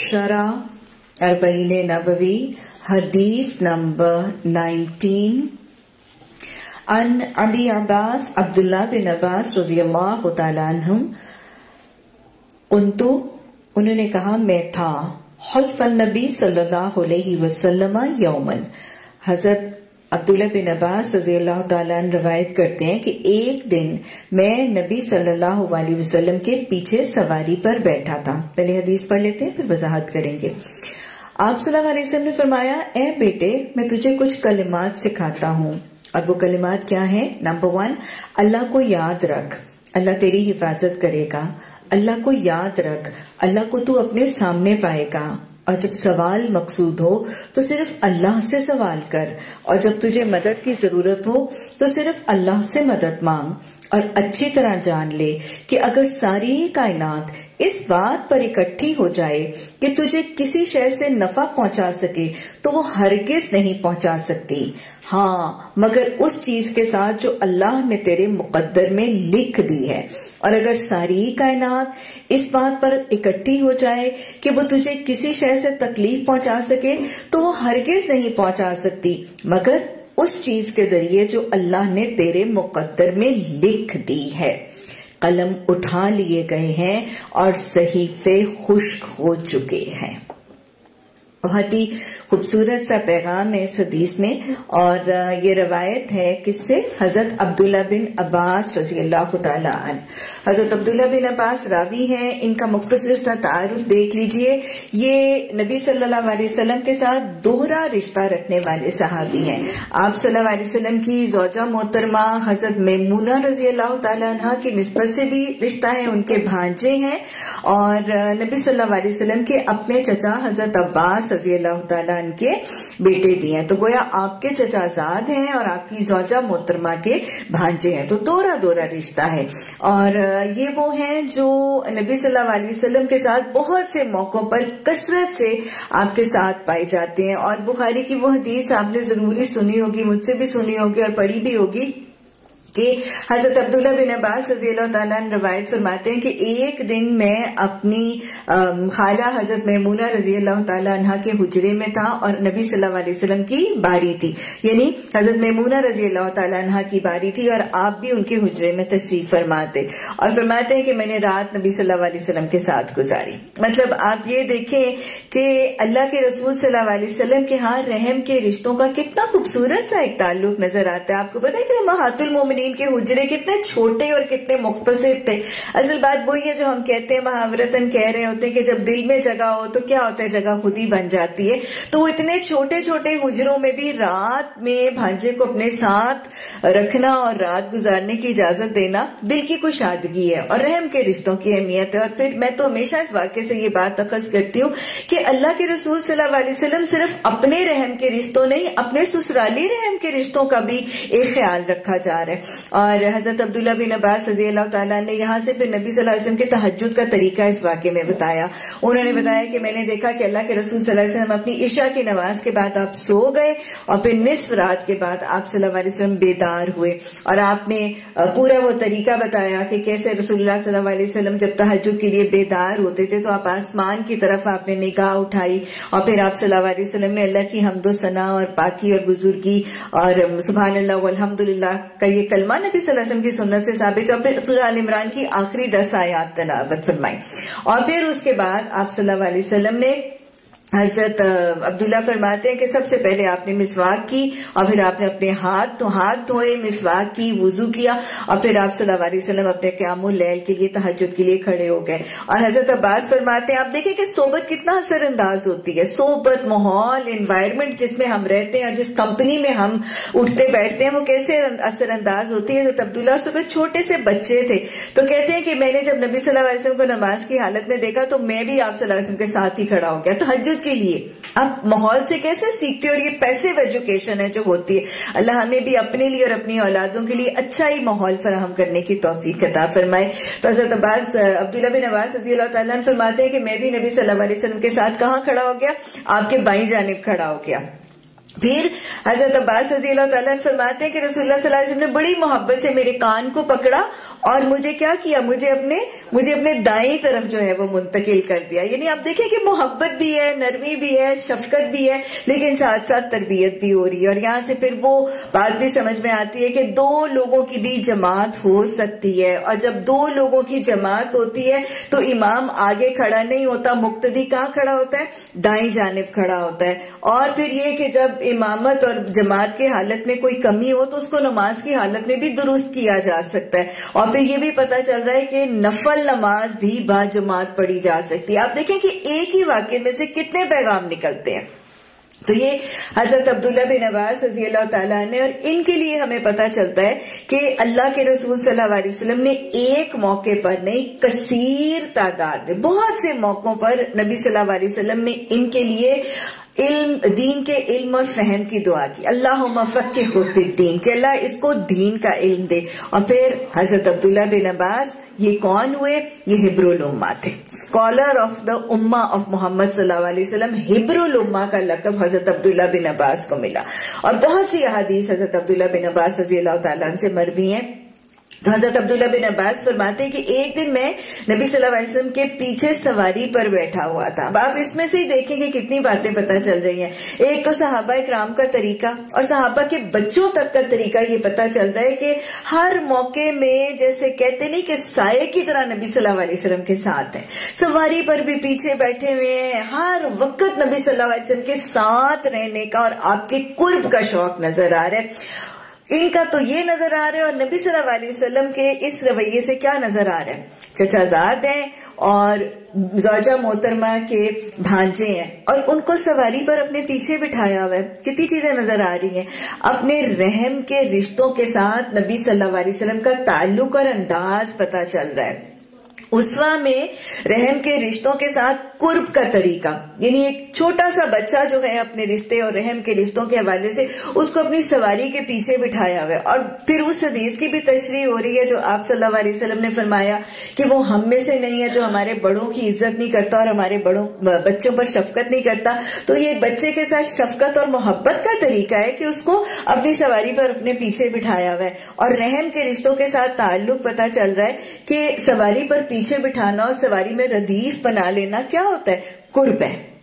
शरा अरबईन नबवी हदीस नंबर 19 अन अबी अब्बास अब्दुल्ला बिन अब्बास रजी अल्लाह कुंतु उन्होंने कहा मैं था हल्फन नबी सल्लल्लाहु अलैहि वसल्लम यौमन। हज़रत अब्दुल्ला बिन अब्बास रज़ी रवायत करते हैं कि एक दिन मैं नबी सल्लल्लाहु अलैहि वसल्लम के पीछे सवारी पर बैठा था। पहले हदीस पढ़ लेते हैं, फिर वजाहत करेंगे। आप सल्लल्लाहु अलैहि वसल्लम ने फरमाया, ए बेटे, मैं तुझे कुछ कलिमात सिखाता हूँ। और वो कलिमात क्या है? नंबर वन अल्लाह को याद रख। अल्लाह तेरी हिफाजत करेगा। अल्लाह को याद रख, अल्लाह को तू अपने सामने पाएगा। और जब सवाल मकसूद हो तो सिर्फ़ अल्लाह से सवाल कर। और जब तुझे मदद की ज़रूरत हो तो सिर्फ़ अल्लाह से मदद मांग। और अच्छी तरह जान ले कि अगर सारी कायनात इस बात पर इकट्ठी हो जाए कि तुझे किसी शय से नफा पहुँचा सके तो वो हरगिज नहीं पहुँचा सकती। हाँ मगर उस चीज़ के साथ जो अल्लाह ने तेरे मुकद्दर में लिख दी है। और अगर सारी कायनात इस बात पर इकट्ठी हो जाए कि वो तुझे किसी शय से तकलीफ़ पहुँचा सके तो वो हरगिज नहीं पहुँचा सकती। मगर उस चीज़ के ज़रिए जो अल्लाह ने तेरे मुकद्दर में लिख दी है। कलम उठा लिए गए हैं और सहीफे खुश्क हो चुके हैं। बहुत ही खूबसूरत सा पैगाम है इस हदीस में और ये रवायत है किससे? हज़रत अब्दुल्ला बिन अब्बास रज़ी अल्लाह हज़रत अब्दुल्ला बिन अब्बास रावी हैं, इनका मुख्तर सा तारुफ देख लीजिए। ये नबी सल्लल्लाहु अलैहि वसल्लम के साथ दोहरा रिश्ता रखने वाले सहाबी हैं। आप सल्लल्लाहु अलैहि वसल्लम की जोजा मोहतरमा हज़रत मेमूना रज़ी अल्लाह की नस्बत से भी रिश्ता है, उनके भांजे हैं। और नबी सल्लल्लाहु अलैहि वसल्लम के अपने चचा हज़रत अब्बास रज़ी अल्लाह के बेटे भी हैं। तो गोया आपके चचाजाद हैं और आपकी जोजा मोहतरमा के भांजे हैं। तो दोहरा दोहरा रिश्ता है। और ये वो हैं जो नबी सल्लल्लाहु अलैहि वसल्लम के साथ बहुत से मौकों पर कसरत से आपके साथ पाए जाते हैं। और बुखारी की वो हदीस आपने ज़रूरी सुनी होगी, मुझसे भी सुनी होगी और पढ़ी भी होगी। कि हज़रत अब्दुल्ला बिन अब्बास रज़ी अल्लाह फरमाते हैं कि एक दिन मैं अपनी खाला हज़रत महमूना रज़ी अल्लाह तहा के हुजरे में था और नबी वसल्लम की बारी थी। यानी हज़रत महमूना रज़ी अल्लाह तहा की बारी थी और आप भी उनके हुजरे में तशरीफ़ फरमाते। और फरमाते हैं कि मैंने रात नबी वसल्लम के साथ गुजारी। मतलब आप ये देखें कि अल्लाह के रसूल वसल्लम के यहाँ रहम के रिश्तों का कितना खूबसूरत सा एक ताल्लुक नज़र आता है। आपको पता है कि महातुल मोमिन इनके हुजरे कितने छोटे और कितने मुख्तसिर थे। असल बात वही है जो हम कहते हैं, महावरतन कह रहे होते हैं कि जब दिल में जगह हो तो क्या होता है, जगह खुद ही बन जाती है। तो वो इतने छोटे छोटे हुजरों में भी रात में भांजे को अपने साथ रखना और रात गुजारने की इजाज़त देना दिल की कुछ आदगी है और रहम के रिश्तों की अहमियत है। और फिर मैं तो हमेशा इस वाक्य से ये बात अखज करती हूँ कि अल्लाह के रसूल अलैहि सिर्फ़ अपने रहम के रिश्तों नहीं, अपने ससुराली रहम के रिश्तों का भी एक ख्याल रखा जा रहा है। और हज़रत अब्दुल्ला बिन अब्बास रज़ी अल्लाह ने यहाँ से फिर नबी वसल्लम के तहजद का तरीका इस वाक्य में बताया। उन्होंने बताया कि मैंने देखा कि अल्लाह के रसूल वसल्लम अपनी ईशा की नमाज़ के बाद आप सो गए और फिर निसफ रात के बाद आप वसल्लम बेदार हुए। और आपने पूरा वो तरीका बताया कि कैसे रसूलुल्लाह सल्लल्लाहु अलैहि वसल्लम जब तहजद के लिए बेदार होते थे तो आप आसमान की तरफ़ आपने निगाह उठाई और फिर आप सल्लल्लाहु अलैहि वसल्लम ने अल्लाह की हमदो सना और पाकी और बुजुर्गी और सुबह अल्लाह अलहमदुल्ला का ये कलमा नबी वसल्लम की सुन्नत से साबित और फिर सूरह अल इमरान की आखिरी दस आयात तनावत फरमाई। और फिर उसके बाद आप वसल्लम ने हज़रत अब्दुल्ला फरमाते हैं कि सबसे पहले आपने मिसवाक की और फिर आपने अपने हाथ तो हाथ धोए, मिसवाक की, वज़ू किया और फिर आप अलैहि अपने क्यामुल लैल के लिए तहजद के लिए खड़े हो गए। और हज़रत अब्बास फरमाते हैं, आप देखें कि सोबत कितना असरअंदाज होती है। सोबत माहौल इन्वायरमेंट जिसमें हम रहते हैं और जिस कंपनी में हम उठते बैठते हैं, वो कैसे असरअंदाज होती है? हज़रत अब्दुल्ला सुबह छोटे से बच्चे थे। तो कहते हैं कि मैंने जब नबी अलैहि को नमाज़ की हालत में देखा तो मैं भी आप अलैहि के साथ ही खड़ा हो गया। तहजद के लिए। आप माहौल से कैसे सीखते हो? और ये पैसिव एजुकेशन है जो होती है। अल्लाह हमें भी अपने लिए और अपनी औलादों के लिए अच्छा ही माहौल फराहम करने की तोफीक कता फरमाए। तो हज़रत अब्बास अब्दुल्ला बिन अब्बास रज़ी अल्लाह फरमाते हैं कि मैं भी नबी सल्लल्लाहु अलैहि वसल्लम के साथ कहाँ खड़ा हो गया? आपके बाई जानब खड़ा हो गया। फिर हज़रत अब्बास रज़ी फरमाते हैं कि रसुल्ला ने बड़ी मोहब्बत से मेरे कान को पकड़ा और मुझे क्या किया? मुझे अपने मुझे अपने दाई तरफ़ जो है वो मुंतकिल कर दिया। यानी आप देखें कि मोहब्बत भी है, नरमी भी है, शफकत भी है, लेकिन साथ साथ तरबियत भी हो रही है। और यहाँ से फिर वो बात भी समझ में आती है कि दो लोगों की भी जमात हो सकती है। और जब दो लोगों की जमात होती है तो इमाम आगे खड़ा नहीं होता, मुक्तदी कहाँ खड़ा होता है? दाई जानब खड़ा होता है। और फिर ये कि जब इमामत और जमात की हालत में कोई कमी हो तो उसको नमाज़ की हालत में भी दुरुस्त किया जा सकता है। और फिर ये भी पता चल रहा है कि नफल नमाज़ भी बाजमात पढ़ी जा सकती है। आप देखें कि एक ही वाक्य में से कितने पैगाम निकलते हैं। तो ये हज़रत अब्दुल्ला बिन अब्बास रज़ी अल्लाह तला ने और इनके लिए हमें पता चलता है कि अल्लाह के रसूल सल्लल्लाहु अलैहि वसल्लम ने एक मौके पर नहीं, कसीर तादाद, बहुत से मौकों पर नबी सल्लल्लाहु अलैहि वसल्लम ने इनके लिए इल्म, दीन के इल्म और फहम की दुआ की। अल्लाह मफक के दीन, के अल्लाह इसको दीन का इल्म दे। और फिर हज़रत अब्दुल्ला बिन अब्बास, ये कौन हुए? ये हिब्रुल उम्मा थे। स्कॉलर ऑफ़ द उम्मा ऑफ़ मोहम्मद वसल्लम हिब्रुल उम्मा का लकब हज़रत अब्दुल्ला बिन अब्बास को मिला। और बहुत सी अहादीस हज़रत अब्दुल्ला बिन अब्बास रज़ी अल्लाह से मरवी हैं। तो हज़रत अब्दुल्ला बिन अब्बास फरमाते हैं कि एक दिन मैं नबी सल्लल्लाहु अलैहि वसल्लम के पीछे सवारी पर बैठा हुआ था। अब आप इसमें से ही देखेंगे कितनी बातें पता चल रही हैं। एक तो सहाबा इकराम का तरीका और सहाबा के बच्चों तक का तरीका ये पता चल रहा है कि हर मौके में जैसे कहते नहीं कि साय की तरह नबी वसल्लम के साथ है। सवारी पर भी पीछे बैठे हुए हैं। हर वक्त नबी वसल्लम के साथ रहने का और आपके कुर्ब का शौक नज़र आ रहा है। इनका तो ये नज़र आ रहा है और नबी सल्लल्लाहु अलैहि वसल्लम के इस रवैये से क्या नज़र आ रहा है? चचाजाद हैं और जौजा मोहतरमा के भांजे हैं और उनको सवारी पर अपने पीछे बिठाया हुआ है। कितनी चीज़ें नज़र आ रही हैं? अपने रहम के रिश्तों के साथ नबी सल्लल्लाहु अलैहि वसल्लम का ताल्लुक और अंदाज पता चल रहा है। उसवा में रहम के रिश्तों के साथ कुर्ब का तरीका। यानी एक छोटा सा बच्चा जो है अपने रिश्ते और रहम के रिश्तों के हवाले से उसको अपनी सवारी के पीछे बिठाया हुआ है। और फिर उस हदीस की भी तशरी हो रही है जो आप सल्लल्लाहु अलैहि वसल्लम ने फरमाया कि वो हम में से नहीं है जो हमारे बड़ों की इज़्ज़त नहीं करता और हमारे बड़ों बच्चों पर शफकत नहीं करता। तो ये बच्चे के साथ शफकत और मोहब्बत का तरीका है कि उसको अपनी सवारी पर अपने पीछे बिठाया हुआ है। और रहम के रिश्तों के साथ ताल्लुक पता चल रहा है कि सवारी पर पीछे बिठाना और सवारी में रदीफ बना लेना क्या होता है? कुर्ब है।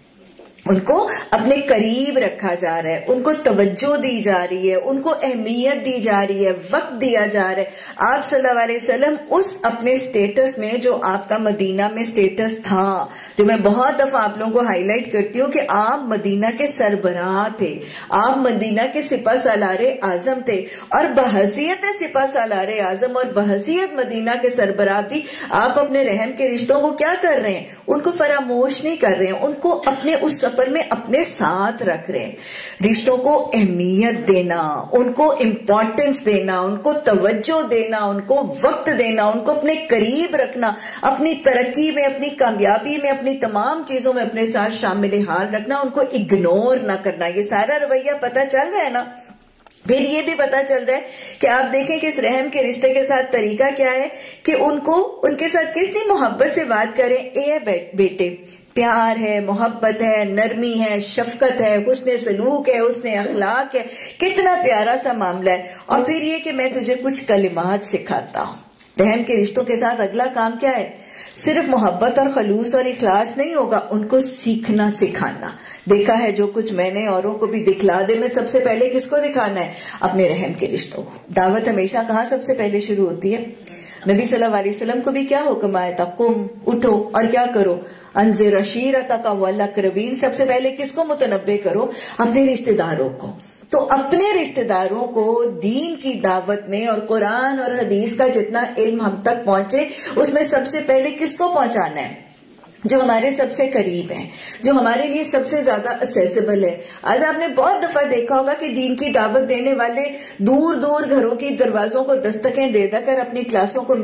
उनको अपने करीब रखा जा रहा है, उनको तवज्जो दी जा रही है, उनको अहमियत दी जा रही है, वक्त दिया जा रहा है। आप सल्लल्लाहु अलैहि वसल्लम उस अपने स्टेटस में जो आपका मदीना में स्टेटस था, जो मैं बहुत दफ़ा आप लोगों को हाईलाइट करती हूँ कि आप मदीना के सरबराह थे, आप मदीना के सिपा सालार आज़म थे, और बहसीत सिपा सालार आज़म और बहसीत मदीना के सरबराह भी। आप अपने रहम के रिश्तों को क्या कर रहे हैं? उनको फरामोश नहीं कर रहे हैं, उनको अपने उस सफ़र में अपने साथ रख रहे हैं। रिश्तों को अहमियत देना, उनको इम्पोर्टेंस देना, उनको तवज्जो देना, उनको वक्त देना, उनको अपने करीब रखना, अपनी तरक्की में, अपनी कामयाबी में, अपनी तमाम चीज़ों में अपने साथ शामिल हाल रखना, उनको इग्नोर ना करना। ये सारा रवैया पता चल रहा है ना? फिर ये भी पता चल रहा है कि आप देखें कि इस रहम के रिश्ते के साथ तरीका क्या है कि उनको, उनके साथ कितनी मोहब्बत से बात करें। ए बेटे। प्यार है, मोहब्बत है, नरमी है, शफकत है उसने सलूक है उसने अखलाक है। कितना प्यारा सा मामला है। और फिर ये कि मैं तुझे कुछ कलिमात सिखाता हूँ। रहम के रिश्तों के साथ अगला काम क्या है? सिर्फ़ मोहब्बत और खलूस और इखलास नहीं होगा, उनको सीखना सिखाना। देखा है जो कुछ मैंने औरों को भी दिखला दे, मैं सबसे पहले किसको दिखाना है? अपने रहम के रिश्तों को। दावत हमेशा कहाँ सबसे पहले शुरू होती है? नबी सल्लल्लाहु अलैहि वसल्लम को भी क्या हुक्म आया था? कुम, उठो और क्या करो? अंजिर अशीरता का वल्लकरबीन सबसे पहले किसको मुतनबे करो? अपने रिश्तेदारों को। तो अपने रिश्तेदारों को दीन की दावत में और कुरान और हदीस का जितना इल्म हम तक पहुँचे, उसमें सबसे पहले किसको पहुंचाना है? जो हमारे सबसे करीब है, जो हमारे लिए सबसे ज़्यादा असेसिबल है। आज आपने बहुत दफ़ा देखा होगा कि दीन की दावत देने वाले दूर दूर घरों की दरवाजों को दस्तकें दे देकर अपनी क्लासों को,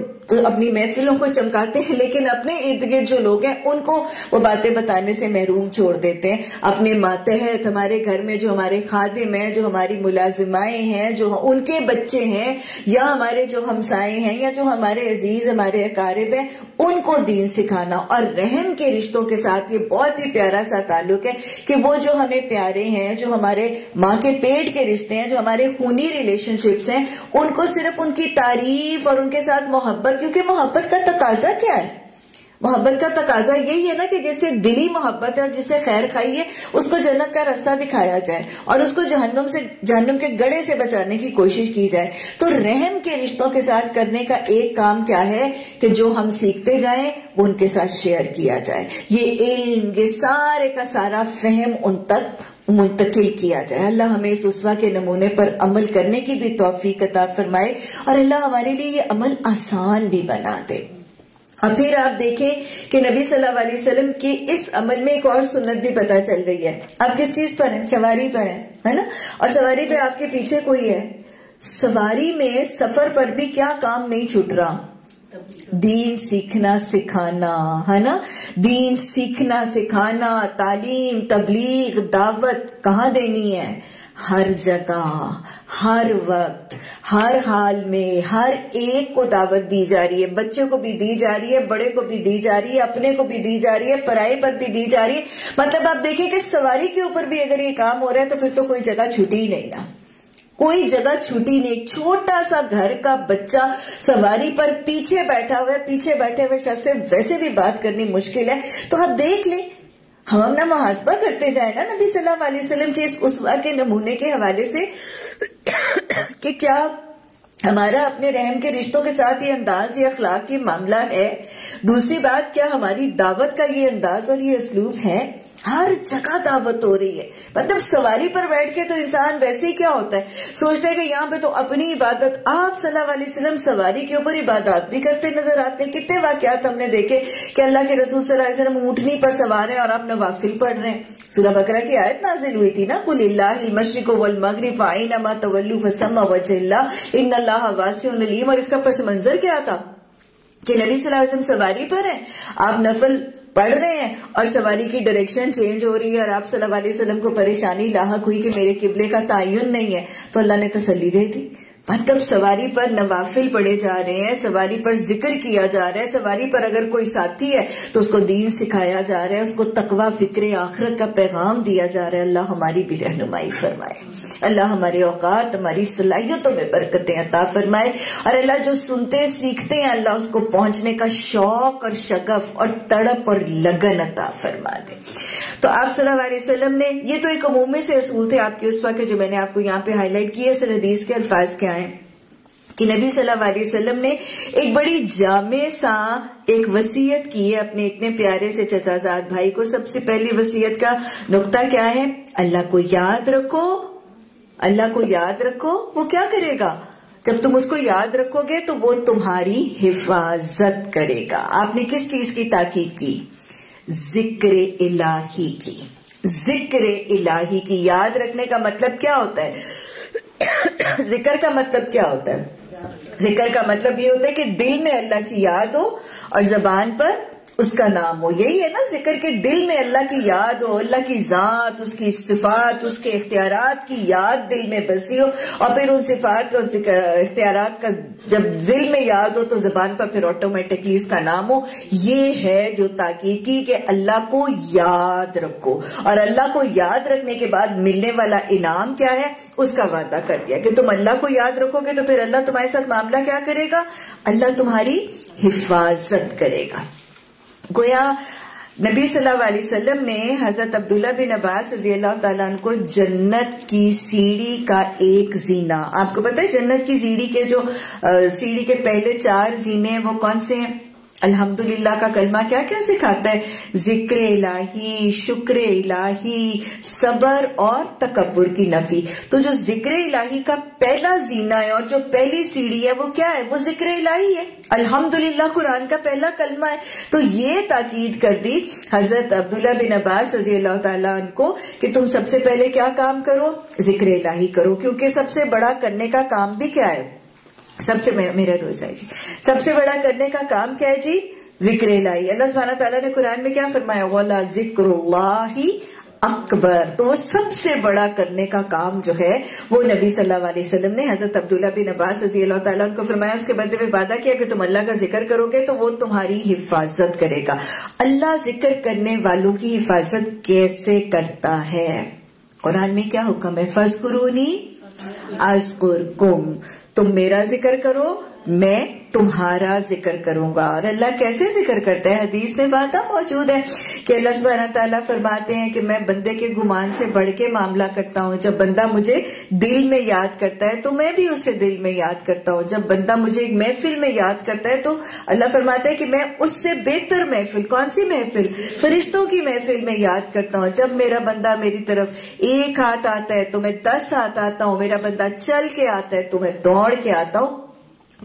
अपनी महफिलों को चमकाते हैं, लेकिन अपने इर्द गिर्द जो लोग हैं, उनको वो बातें बताने से महरूम छोड़ देते हैं। अपने मातहत, हमारे घर में जो हमारे खादिम हैं, जो हमारी मुलाजिमाएँ हैं, जो उनके बच्चे हैं, या हमारे जो हमसाए हैं, या जो हमारे अज़ीज़, हमारे अकारब हैं, उनको दीन सिखाना और रहम के रिश्तों के साथ ये बहुत ही प्यारा सा ताल्लुक है कि वो जो हमें प्यारे हैं, जो हमारे माँ के पेट के रिश्ते हैं, जो हमारे खूनी रिलेशनशिप्स हैं, उनको सिर्फ़ उनकी तारीफ़ और उनके साथ मोहब्बत, क्योंकि मोहब्बत का तकाजा क्या है? मोहब्बत का तकाजा यही है ना कि जिससे दिली मोहब्बत है और जिससे खैर खाई है, उसको जन्नत का रास्ता दिखाया जाए और उसको जहन्नुम से, जहन्नुम के गड़े से बचाने की कोशिश की जाए। तो रहम के रिश्तों के साथ करने का एक काम क्या है कि जो हम सीखते जाए, वो उनके साथ शेयर किया जाए। ये इल्म, ये सारे का सारा फहम उन तक, मुंतकिल किया जाए। अल्लाह हमें इस उसवा के नमूने पर अमल करने की भी तोफीक कता फरमाए और अल्लाह हमारे लिए ये अमल आसान भी बना दे। और फिर आप देखें कि नबी सल्लल्लाहु अलैहि वसल्लम की इस अमल में एक और सुन्नत भी पता चल रही है। आप किस चीज़ पर हैं? सवारी पर हैं, है ना? और सवारी पे आपके पीछे कोई है? सवारी में सफ़र पर भी क्या काम नहीं छूट रहा? दीन सीखना सिखाना, है ना? दीन सीखना सिखाना, तालीम, तबलीग, दावत कहाँ देनी है? हर जगह, हर वक्त, हर हाल में, हर एक को दावत दी जा रही है। बच्चों को भी दी जा रही है, बड़े को भी दी जा रही है, अपने को भी दी जा रही है पढ़ाई पर भी दी जा रही है। मतलब आप देखिए कि सवारी के ऊपर भी अगर ये काम हो रहा है तो फिर तो कोई जगह छुटी ही नहीं ना। कोई जगह छुटी नहीं। छोटा सा घर का बच्चा सवारी पर पीछे बैठा हुआ है, पीछे बैठे हुए शख्स से वैसे भी बात करनी मुश्किल है। तो आप देख लें हम अपना मुहासबा करते जाए ना नबी सल्लल्लाहु अलैहि वसल्लम के इस उसवा के नमूने के हवाले से, कि क्या हमारा अपने रहम के रिश्तों के साथ ये अंदाज, ये अखलाक, ये मामला है? दूसरी बात, क्या हमारी दावत का ये अंदाज और ये असलूब है? हर जगह दावत हो रही है। मतलब सवारी पर बैठ के तो इंसान वैसे ही क्या होता है? सोचता है कि यहाँ पे तो अपनी इबादत, आप वसल्लम सवारी के ऊपर इबादत भी करते नज़र आते हैं। कितने वाकयात हमने देखे कि अल्लाह के रसूल वसल्लम ऊँटनी पर सवार है और आप नवाफिल पढ़ रहे हैं। सूरह बकरा की आयत नाजिल हुई थी ना? कुल्लाशरिक वल मगरिब आईनमा तवल्लु फसम वजल्ला इन अल्लाह और इसका पस मंजर क्या था? कि नबी सल्लल्लाहु अलैहि वसल्लम सवारी पर है। आप नफल पढ़ रहे हैं और सवारी की डायरेक्शन चेंज हो रही है और आप सल्लल्लाहु अलैहि वसल्लम को परेशानी लाक हुई कि मेरे किबले का तयन नहीं है तो अल्लाह ने तसली दे दी। मतलब सवारी पर नवाफिल पढ़े जा रहे हैं, सवारी पर ज़िक्र किया जा रहा है, सवारी पर अगर कोई साथी है तो उसको दीन सिखाया जा रहा है, उसको तकवा, फ़िक्र, आखरत का पैगाम दिया जा रहा है। अल्लाह हमारी भी रहनुमाई फरमाए। अल्लाह हमारे औकात, हमारी सलाहियतों में बरकतें अता फरमाए। और अल्लाह जो सुनते, सीखते हैं, अल्लाह उसको पहुँचने का शौक और शगफ और तड़प और लगन अता फरमा दे। तो आप वसल्लम ने, ये तो एक अमूमी से असूल थे आपके उस वक्त जो मैंने आपको यहाँ पे हाईलाइट किए हदीस के अल्फाज क्या है कि नबी सल्लल्लाहु अलैहि वसल्लम ने एक बड़ी जामे सा एक वसीयत की है अपने इतने प्यारे से चचाजाद भाई को। सबसे पहली वसीयत का नुकता क्या है? अल्लाह को याद रखो। अल्लाह को याद रखो। वो क्या करेगा? जब तुम उसको याद रखोगे तो वो तुम्हारी हिफाजत करेगा। आपने किस चीज़ की ताकीद की? ज़िक्र इलाही की। ज़िक्र इलाही की। याद रखने का मतलब क्या होता है? ज़िक्र का मतलब क्या होता है? ज़िक्र का मतलब ये होता है कि दिल में अल्लाह की याद हो और जबान पर उसका नाम हो। यही है ना ज़िक्र के दिल में अल्लाह की याद हो, अल्लाह की जात, उसकी सिफात, उसके इख्तियार की याद दिल में बसी हो। और फिर उन सिफात और इख्तियार का जब दिल में याद हो तो जबान पर फिर ऑटोमेटिकली उसका नाम हो। ये है जो ताकीद की कि अल्लाह को याद रखो। और अल्लाह को याद रखने के बाद मिलने वाला इनाम क्या है? उसका वादा कर दिया कि तुम अल्लाह को याद रखोगे तो फिर अल्लाह तुम्हारे साथ मामला क्या करेगा? अल्लाह तुम्हारी हिफाजत करेगा। गोया नबी सल्लल्लाहु अलैहि वसल्लम ने हज़रत अब्दुल्ला बिन अब्बास रज़ी अल्लाह को जन्नत की सीढ़ी का एक जीना। आपको पता है जन्नत की सीढ़ी के जो सीढ़ी के पहले चार जीने वो कौन से हैं? अल्हम्दुलिल्लाह का कलमा क्या क्या सिखाता है? ज़िक्र इलाही, शुक्र इलाही, सबर और तकबर की नफी। तो जो ज़िक्र इलाही का पहला जीना है और जो पहली सीढ़ी है, वो क्या है? वो ज़िक्र इलाही है। अल्हम्दुलिल्लाह कुरान का पहला कलमा है। तो ये ताकीद कर दी हज़रत अब्दुल्ला बिन अब्बास रज़ी अल्लाह को कि तुम सबसे पहले क्या काम करो? ज़िक्र इलाही करो, क्योंकि सबसे बड़ा करने का काम भी क्या है? सबसे मेरा रोजा है जी। सबसे बड़ा करने का काम क्या है जी? ज़िक्र लाई अल्लाह सुबहाना तला ने कुरान में क्या फरमाया? वाला ज़िक्र अकबर। तो वो सबसे बड़ा करने का काम जो है, वो नबी सल्लल्लाहु अलैहि वसल्लम ने हज़रत अब्दुल्ला बिन अब्बास रज़ी अल्लाह को फरमाया। उसके बदले में वादा किया कि तुम अल्लाह का ज़िक्र करोगे तो वो तुम्हारी हिफाजत करेगा। अल्लाह ज़िक्र करने वालों की हिफाजत कैसे करता है? कुरान में क्या हुक्म है? फसकुरूनी अजकुर कुम तुम मेरा ज़िक्र करो मैं तुम्हारा ज़िक्र करूँगा। और अल्लाह कैसे ज़िक्र करता है? हदीस में वादा मौजूद है कि अल्लाह सुबहाना ताला फरमाते हैं कि मैं बंदे के गुमान से बढ़ के मामला करता हूँ। जब बंदा मुझे दिल में याद करता है तो मैं भी उसे दिल में याद करता हूँ। जब बंदा मुझे एक महफिल में याद करता है तो अल्लाह फरमाता है कि मैं उससे बेहतर महफिल, कौन सी महफिल? फरिश्तों की महफिल में याद करता हूँ। जब मेरा बंदा मेरी तरफ़ एक हाथ आता है तो मैं दस हाथ आता हूँ। मेरा बंदा चल के आता है तो मैं दौड़ के आता हूँ।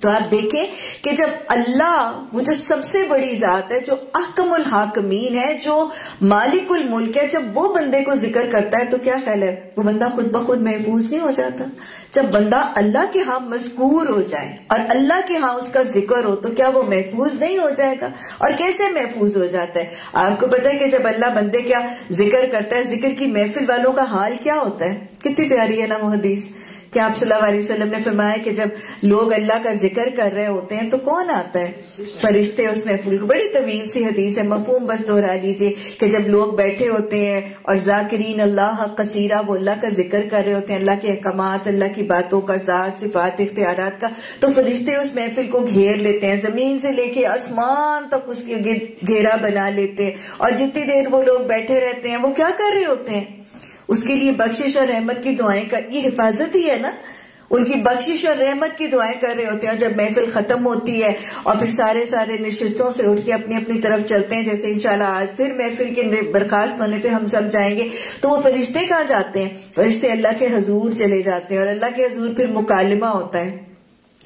तो आप देखें कि जब अल्लाह, वो जो सबसे बड़ी जात है, जो अहकमुल हाकमीन है, जो मालिकुल मुल्क है, जब वो बंदे को ज़िक्र करता है तो क्या ख्याल है? वो बंदा खुद ब खुद महफूज नहीं हो जाता। जब बंदा अल्लाह के यहाँ मजकूर हो जाए और अल्लाह के यहाँ उसका ज़िक्र हो तो क्या वो महफूज नहीं हो जाएगा? और कैसे महफूज हो जाता है? आपको पता है कि जब अल्लाह बंदे क्या ज़िक्र करता है, ज़िक्र की महफिल वालों का हाल क्या होता है? कितनी प्यारी है ना मुहदीस कि आप वसल्लम ने फरमाया कि जब लोग अल्लाह का ज़िक्र कर रहे होते हैं तो कौन आता है? फरिश्ते उसमें फुल, बड़ी तवील सी हदीस है, मफहूम बस दोहरा लीजिए कि जब लोग बैठे होते हैं और जाकिरीन, अल्लाह कसीरा, वो अल्लाह का ज़िक्र कर रहे होते हैं, अल्लाह के अहकाम अल्लाह की बातों का, जात, सिफात इख्तियार का तो फरिश्ते उस महफिल को घेर लेते हैं, ज़मीन से लेके आसमान तक उसकी घेरा बना लेते हैं। और जितनी देर वो लोग बैठे रहते हैं, वो क्या कर रहे होते हैं? उसके लिए बख्शिश और रहमत की दुआएँ कर, ये हिफाजत ही है ना? उनकी बख्शिश और रहमत की दुआएँ कर रहे होते हैं जब महफिल खत्म होती है और फिर सारे सारे निश्चितों से उठ के अपनी अपनी तरफ़ चलते हैं, जैसे इंशाल्लाह आज फिर महफिल के बर्खास्त होने पे हम सब जाएँगे तो वो फरिश्ते कहाँ जाते हैं? फरिश्ते अल्लाह के हजूर चले जाते हैं और अल्लाह के हजूर फिर मुकालमा होता है।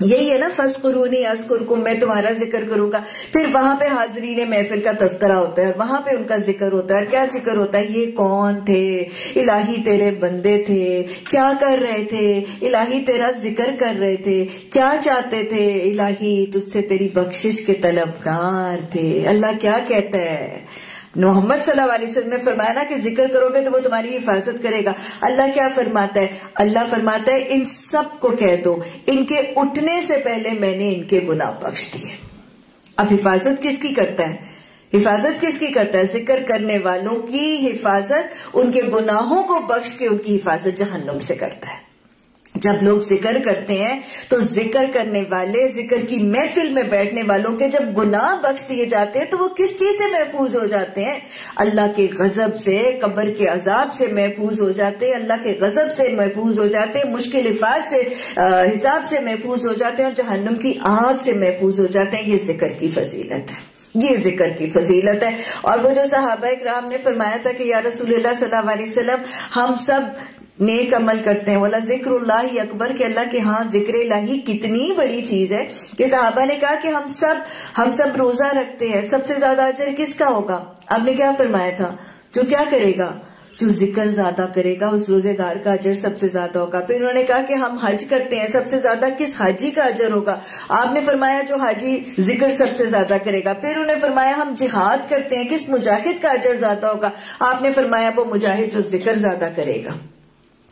यही है ना फस कुरूनी असकुरकुम मैं तुम्हारा ज़िक्र करूँगा। फिर वहाँ पे हाजरी ने महफिल का तस्करा होता है वहाँ पे उनका ज़िक्र होता है। और क्या ज़िक्र होता है? ये कौन थे? इलाही तेरे बंदे थे। क्या कर रहे थे? इलाही तेरा ज़िक्र कर रहे थे। क्या चाहते थे? इलाही तुझसे तेरी बख्शिश के तलबगार थे। अल्लाह क्या कहता है? मोहम्मद वसल्लम ने फरमाया ना कि ज़िक्र करोगे तो वो तुम्हारी हिफाजत करेगा। अल्लाह क्या फरमाता है? अल्लाह फरमाता है, इन सबको कह दो, इनके उठने से पहले मैंने इनके गुनाह बख्श दिए। अब हिफाजत किसकी करता है? हिफाजत किसकी करता है? ज़िक्र करने वालों की हिफाजत, उनके गुनाहों को बख्श के उनकी हिफाजत जहन्नुम से करता है। जब लोग ज़िक्र करते हैं तो ज़िक्र करने वाले, ज़िक्र की महफिल में बैठने वालों के जब गुनाह बख्श दिए जाते हैं तो वो किस चीज़ से महफूज हो जाते हैं? अल्लाह के गजब से, कब्र के अजाब से महफूज हो जाते हैं, अल्लाह के गजब से महफूज हो जाते हैं, मुश्किल हिफाज से हिसाब से महफूज हो जाते हैं और जहन्नुम की आग से महफूज हो जाते हैं। ये ज़िक्र की फजीलत है। ये ज़िक्र की फजीलत है। और वो जो साहबा राम ने फरमाया था कि, या रसूल सल्लल्लाहु हम सब नेक अमल करते हैं। वाला ज़िक्र अकबर, के अल्लाह के हाँ ज़िक्र लाही कितनी बड़ी चीज़ है कि साहबा ने कहा कि, हम सब हम सब रोजा रखते हैं। सबसे ज़्यादा अजर किसका होगा? आपने क्या फरमाया था? जो क्या करेगा? जो ज़िक्र ज़्यादा करेगा, उस रोजेदार का अजर सबसे ज़्यादा होगा। फिर उन्होंने कहा कि हम हज करते हैं, सबसे ज़्यादा किस हाजी का अजर होगा? आपने फरमाया जो हाजी ज़िक्र सबसे ज़्यादा करेगा। फिर उन्हें फरमाया, हम जिहाद करते हैं, किस मुजाहिद का अजर ज़्यादा होगा? आपने फरमाया, वो मुजाहिद जो ज़िक्र ज़्यादा करेगा।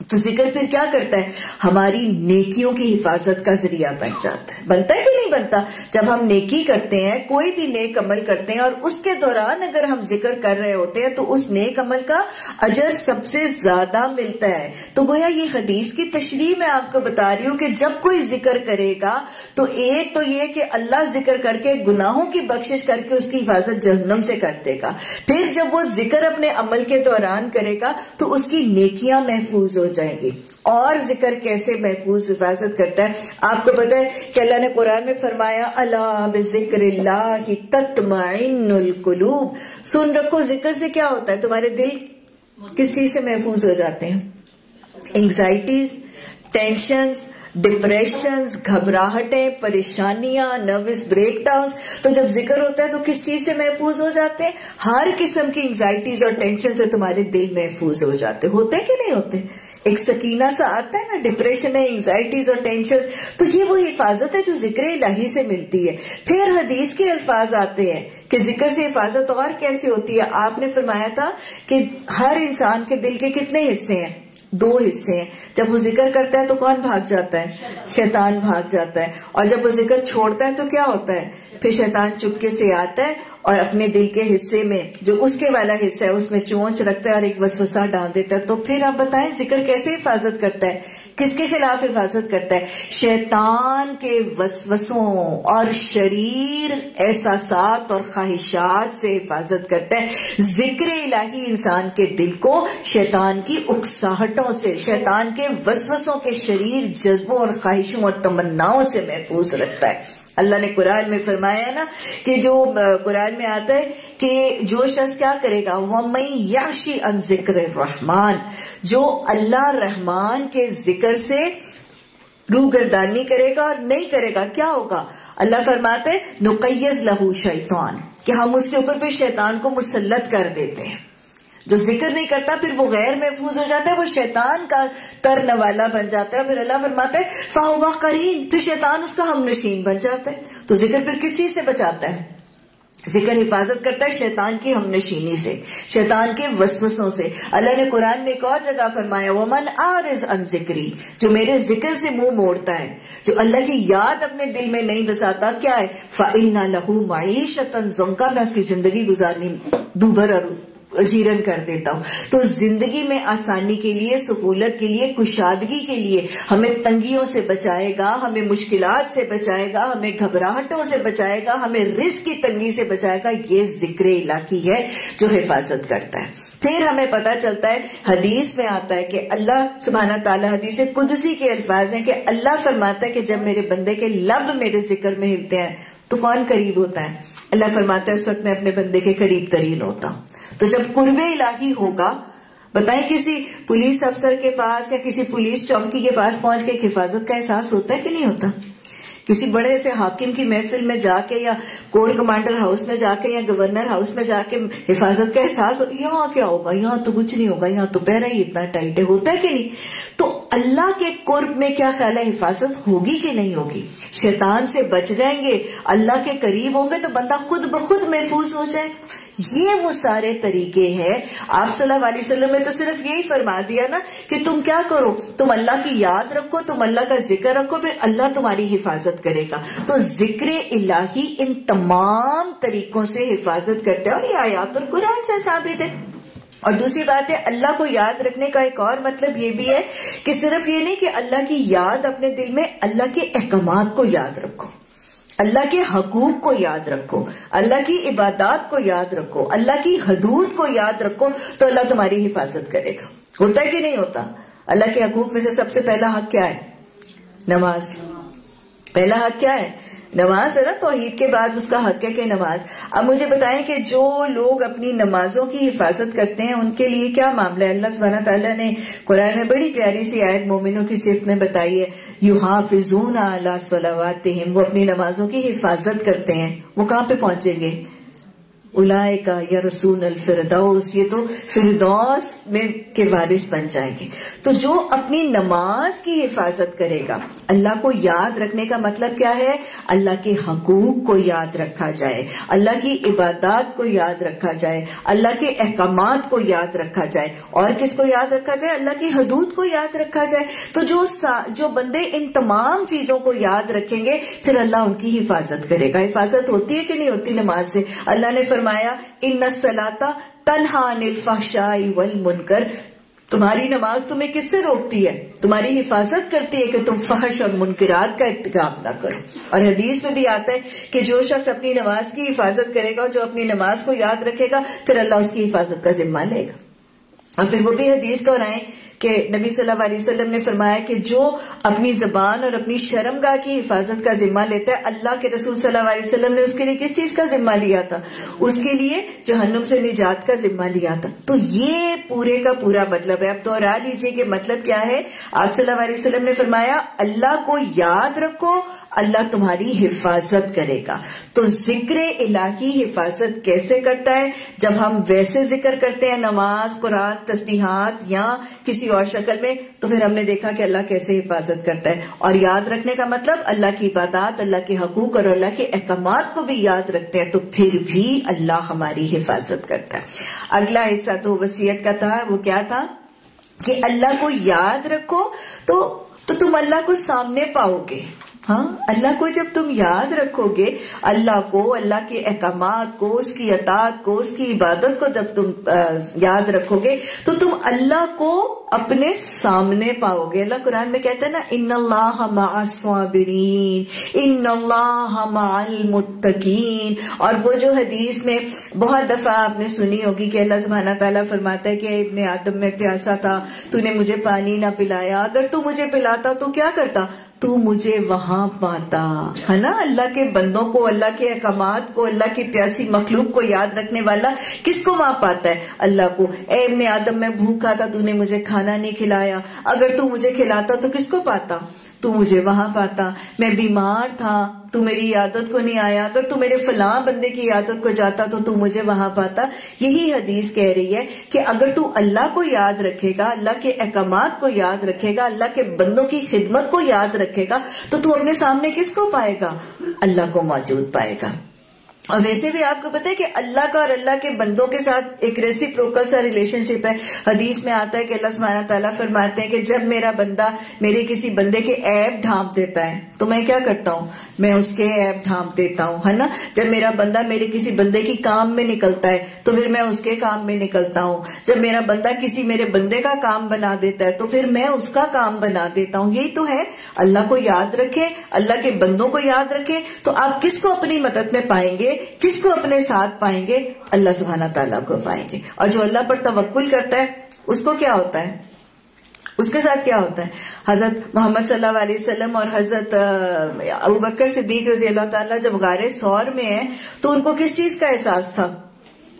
तो ज़िक्र फिर क्या करता है? हमारी नेकियों की हिफाजत का ज़रिया बन जाता है। बनता है कि नहीं बनता? जब हम नेकी करते हैं, कोई भी नेक अमल करते हैं और उसके दौरान अगर हम ज़िक्र कर रहे होते हैं तो उस नेक अमल का अजर सबसे ज़्यादा मिलता है। तो गोया ये हदीस की तशरी मैं आपको बता रही हूँ कि जब कोई ज़िक्र करेगा तो एक तो ये कि अल्लाह ज़िक्र करके, गुनाहों की बख्शिश करके उसकी हिफाजत जहन्नम से कर देगा। फिर जब वो ज़िक्र अपने अमल के दौरान करेगा तो उसकी नेकियाँ महफूज हो जाएगी। और ज़िक्र कैसे महफूज हिफाजत करता है, आपको पता है कि अल्लाह ने कुरान में फरमाया अल्लाह ज़िक्र सुन रखो, ज़िक्र से क्या होता है? तुम्हारे दिल किस चीज़ से महफूज हो जाते हैं? एंग्जाइटीज टेंशन डिप्रेशन घबराहटें, परेशानियाँ नर्वस ब्रेकडाउन तो जब ज़िक्र होता है तो किस चीज़ से महफूज हो जाते हैं? हर किस्म की एंग्जाइटीज और टेंशन से तुम्हारे दिल महफूज हो जाते होते कि नहीं होते? एक सकीना सा आता है ना डिप्रेशन है एंग्जाइटीज और टेंशन तो ये वो हिफाजत है जो ज़िक्र इलाही से मिलती है। फिर हदीस के अल्फाज आते हैं कि ज़िक्र से हिफाजत और कैसे होती है? आपने फरमाया था कि हर इंसान के दिल के कितने हिस्से हैं? दो हिस्से हैं। जब वो ज़िक्र करता है तो कौन भाग जाता है? शैतान भाग जाता है। और जब वो ज़िक्र छोड़ता है तो क्या होता है? फिर शैतान चुपके से आता है और अपने दिल के हिस्से में, जो उसके वाला हिस्सा है, उसमें चोंच रखता है और एक वसवसा डाल देता है। तो फिर आप बताएँ, ज़िक्र कैसे हिफाजत करता है? किसके खिलाफ हिफाजत करता है? शैतान के वसवसों और शरीर एहसास और ख्वाहिशात से हिफाजत करता है। ज़िक्र इलाही इंसान के दिल को शैतान की उकसाहटों से, शैतान के वसवसों के शरीर जज्बों और ख्वाहिशों और तमन्नाओं से महफूज रखता है। अल्लाह ने कुरान में फरमाया ना कि जो कुरान में आता है कि जो शख्स क्या करेगा? वह मई याशी अन ज़िक्र रहमान, जो अल्लाह रहमान के ज़िक्र से रूगरदानी करेगा और नहीं करेगा, क्या होगा? अल्लाह फरमाते नुकैज लहू शैतान, कि हम उसके ऊपर फिर शैतान को मुसलत कर देते हैं। जो ज़िक्र नहीं करता, फिर वो गैर महफूज हो जाता है, वो शैतान का तर नवाला बन जाता है। फिर अल्लाह फरमाता है फाहुबा करीन फिर शैतान उसका हम नशीन बन जाता है। तो ज़िक्र फिर किस चीज़ से बचाता है? ज़िक्र हिफाजत करता है शैतान की हम नशीनी से, शैतान के वसवसों से। अल्लाह ने कुरान में एक और जगह फरमाया वो मन आर इज़ अन जिक्री जो मेरे ज़िक्र से मुँह मोड़ता है, जो अल्लाह की याद अपने दिल में नहीं बसाता। क्या है? फ़ाइल ना लहू माईशतन जुमका मैं उसकी ज़िंदगी गुजारनी दूभर और जीरन कर देता हूँ। तो ज़िंदगी में आसानी के लिए सहूलत के लिए, कुशादगी के लिए हमें तंगियों से बचाएगा, हमें मुश्किल से बचाएगा, हमें घबराहटों से बचाएगा, हमें रिस्क की तंगी से बचाएगा। ये ज़िक्र इलाकी है जो हिफाजत करता है। फिर हमें पता चलता है, हदीस में आता है कि अल्लाह सुबहाना तला हदीस कुदसी के अल्फाज हैं कि अल्लाह फरमाता है कि जब मेरे बंदे के लब मेरे ज़िक्र में हिलते हैं तो कौन करीब होता है? अल्लाह फरमाता है उस वक्त मैं अपने बंदे के करीब तरीन होता हूँ। तो जब कुर्बे इलाही होगा, बताएँ किसी पुलिस अफसर के पास या किसी पुलिस चौकी के पास पहुँच के हिफाजत का एहसास होता है कि नहीं होता? किसी बड़े से हाकिम की महफिल में जाके या कोर कमांडर हाउस में जाके या गवर्नर हाउस में जाके हिफाजत का एहसास यहाँ क्या होगा? यहाँ तो कुछ नहीं होगा, यहाँ तो पैरा ही इतना टाइट है, होता है कि नहीं? तो अल्लाह के कुर्ब में क्या ख्याल है? हिफाजत होगी कि नहीं होगी? शैतान से बच जाएँगे, अल्लाह के करीब होंगे तो बंदा खुद ब खुद महफूज हो जाएगा ये वो सारे तरीके हैं। आप सल्लल्लाहु अलैहि वसल्लम ने तो सिर्फ़ यही फरमा दिया ना कि तुम क्या करो? तुम अल्लाह की याद रखो, तुम अल्लाह का ज़िक्र रखो, फिर अल्लाह तुम्हारी हिफाजत करेगा। तो ज़िक्र इलाही इन तमाम तरीकों से हिफाजत करते हैं और ये आयात और कुरान से साबित है। और दूसरी बात है, अल्लाह को याद रखने का एक और मतलब ये भी है कि सिर्फ़ ये नहीं कि अल्लाह की याद अपने दिल में, अल्लाह के अहकाम को याद रखो, अल्लाह के हकूक को याद रखो, अल्लाह की इबादत को याद रखो, अल्लाह की हदूद को याद रखो तो अल्लाह तुम्हारी हिफाजत करेगा। होता है कि नहीं होता? अल्लाह के हकूक में से सबसे पहला हक क्या है? नमाज़। पहला हक क्या है? नमाज़ है ना तोहहीद के बाद उसका हक है कि नमाज़। अब मुझे बताएँ कि जो लोग अपनी नमाजों की हिफाजत करते हैं, उनके लिए क्या मामला है? अल्लाह सुबहाना तला ने कुरान में बड़ी प्यारी सी आयत मोमिनों की सिर्फ़ में बताई है यू हाफिजून वो अपनी नमाजों की हिफाजत करते हैं। वो कहाँ पे पहुँचेंगे? उलाए का या रसूल अल फिरदौस, ये तो फिरदौस में के वारिस बन जाएँगे। तो जो अपनी नमाज़ की हिफाजत करेगा, अल्लाह को याद रखने का मतलब क्या है? अल्लाह के हकूक को याद रखा जाए, अल्लाह की इबादत को याद रखा जाए, अल्लाह के अहकाम को याद रखा जाए। और किसको याद रखा जाए? अल्लाह की हदूद को याद रखा जाए। तो जो जो बंदे इन तमाम चीज़ों को याद रखेंगे, फिर अल्लाह उनकी हिफाजत करेगा। हिफाजत होती है कि नहीं होती नमाज़ से? अल्लाह ने फरमाया इन सलाता तनहा अनिल वल मुनकर. तुम्हारी नमाज़ तुम्हें किससे रोकती है? तुम्हारी हिफाजत करती है कि तुम फहश और मुनकरात का इतकाम ना करो। और हदीस में भी आता है कि जो शख्स अपनी नमाज़ की हिफाजत करेगा और जो अपनी नमाज़ को याद रखेगा, फिर अल्लाह उसकी हिफाजत का जिम्मा लेगा। और फिर वो भी हदीस दोहराए कि नबी सल्लल्लाहु अलैहि वसल्लम ने फरमाया कि जो अपनी जबान और अपनी शर्मगा की हिफाजत का जिम्मा लेता है, अल्लाह के रसूल सल्लल्लाहु अलैहि वसल्लम ने उसके लिए किस चीज़ का जिम्मा लिया था? उसके लिए जहन्नुम से निजात का जिम्मा लिया था। तो ये पूरे का पूरा मतलब है। अब दोहरा लीजिए कि मतलब क्या है? आप सल्लल्लाहु अलैहि वसल्लम ने फरमाया, अल्लाह को याद रखो अल्लाह तुम्हारी हिफाजत करेगा। तो ज़िक्र इलाही हिफाजत कैसे करता है? जब हम वैसे ज़िक्र करते हैं, नमाज़, कुरान, तस्बीहात या किसी किसी और शक्ल में तो फिर हमने देखा कि अल्लाह कैसे हिफाजत करता है। और याद रखने का मतलब अल्लाह की इबादत, अल्लाह के हकूक और अल्लाह के अहकाम को भी याद रखते हैं तो फिर भी अल्लाह हमारी हिफाजत करता है। अगला हिस्सा तो वसीयत का था, वो क्या था? कि अल्लाह को याद रखो तो तो तुम अल्लाह को सामने पाओगे। हाँ अल्लाह को जब तुम याद रखोगे अल्लाह को अल्लाह के अहकाम को उसकी अतात को उसकी इबादत को जब तुम आ, याद रखोगे तो तुम अल्लाह को अपने सामने पाओगे। अल्लाह कुरान में कहते हैं ना इन अल्लाहबरीन इन मुत्तकीन। और वो जो हदीस में बहुत दफ़ा आपने सुनी होगी कि अल्लाह सुबहाना तला फरमाता है कि इब्ने आदम में प्यासा था तूने मुझे पानी ना पिलाया। अगर तू मुझे पिलाता तो क्या करता? तू मुझे वहाँ पाता। है ना? अल्लाह के बंदों को, अल्लाह के अहकाम को, अल्लाह की प्यासी मखलूक को याद रखने वाला किसको वहाँ पाता है? अल्लाह को। एमने आदम, में भूखा था, तूने मुझे खाना नहीं खिलाया। अगर तू मुझे खिलाता तो किसको पाता? तू मुझे वहाँ पाता। मैं बीमार था। तू मेरी आदत को नहीं आया। अगर तू मेरे फलां बंदे की आदत को जाता तो तू मुझे वहाँ पाता। यही हदीस कह रही है कि अगर तू अल्लाह को याद रखेगा, अल्लाह के अहकाम को याद रखेगा, अल्लाह के बंदों की खिदमत को याद रखेगा तो तू अपने सामने किसको पाएगा? अल्लाह को मौजूद पाएगा। और वैसे भी आपको पता है कि अल्लाह का और अल्लाह के बंदों के साथ एक रेसिप्रोकल सा रिलेशनशिप है। हदीस में आता है कि अल्लाह सुबहाना ताला फरमाते हैं कि जब मेरा बंदा मेरे किसी बंदे के ऐप ढांप देता है तो मैं क्या करता हूँ? मैं उसके ऐप ढांप देता हूँ, है ना? जब मेरा बंदा मेरे किसी बंदे की काम में निकलता है तो फिर मैं उसके काम में निकलता हूँ। जब मेरा बंदा किसी मेरे बंदे का काम बना देता है तो फिर मैं उसका काम बना देता हूँ। यही तो है। अल्लाह को याद रखे, अल्लाह के बंदों को याद रखे तो आप किसको अपनी मदद में पाएँगे? किसको अपने साथ पाएँगे? अल्लाह सुबहाना तला को पाएँगे। और जो अल्लाह पर तवक्ल करता है, उसको क्या होता है? उसके साथ क्या होता है? हज़रत मोहम्मद वसल्लम और हज़रत अबू बकर सिद्दीक रज़ी अल्लाह तब गारे सौर में है तो उनको किस चीज़ का एहसास था?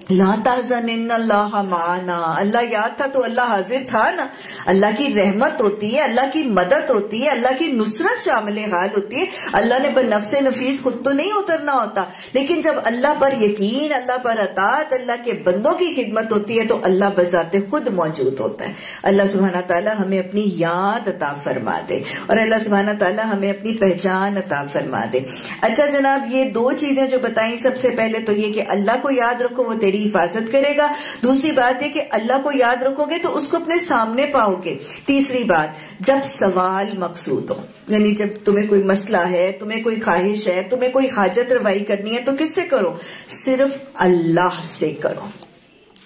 अल्लाह माना। अल्लाह याद था तो अल्लाह हाजिर था ना। अल्लाह की रहमत होती है, अल्लाह की मदद होती है, अल्लाह की नुसरत शामिल हाल होती है। अल्लाह ने नफ्स नफीस खुद तो नहीं उतरना होता। लेकिन जब अल्लाह पर यकीन, अल्लाह पर अतात, अल्लाह के बंदों की खिदमत होती है तो अल्लाह बजाते खुद मौजूद होता है। अल्लाह सुबहाना तला हमें अपनी याद अता फरमा दे और अल्लाह सुबहाना तला हमें अपनी पहचान अता फरमा दे। अच्छा जनाब, ये दो चीज़ें जो बताई सबसे पहले तो ये कि अल्लाह को याद रखो, वो तेरी तेरी हिफाजत करेगा। दूसरी बात है कि अल्लाह को याद रखोगे तो उसको अपने सामने पाओगे। तीसरी बात, जब सवाल मकसूद हो, यानी जब तुम्हें कोई मसला है, तुम्हें कोई ख्वाहिश है, तुम्हें कोई हाजत रवाई करनी है तो किससे करो? सिर्फ़ अल्लाह से करो।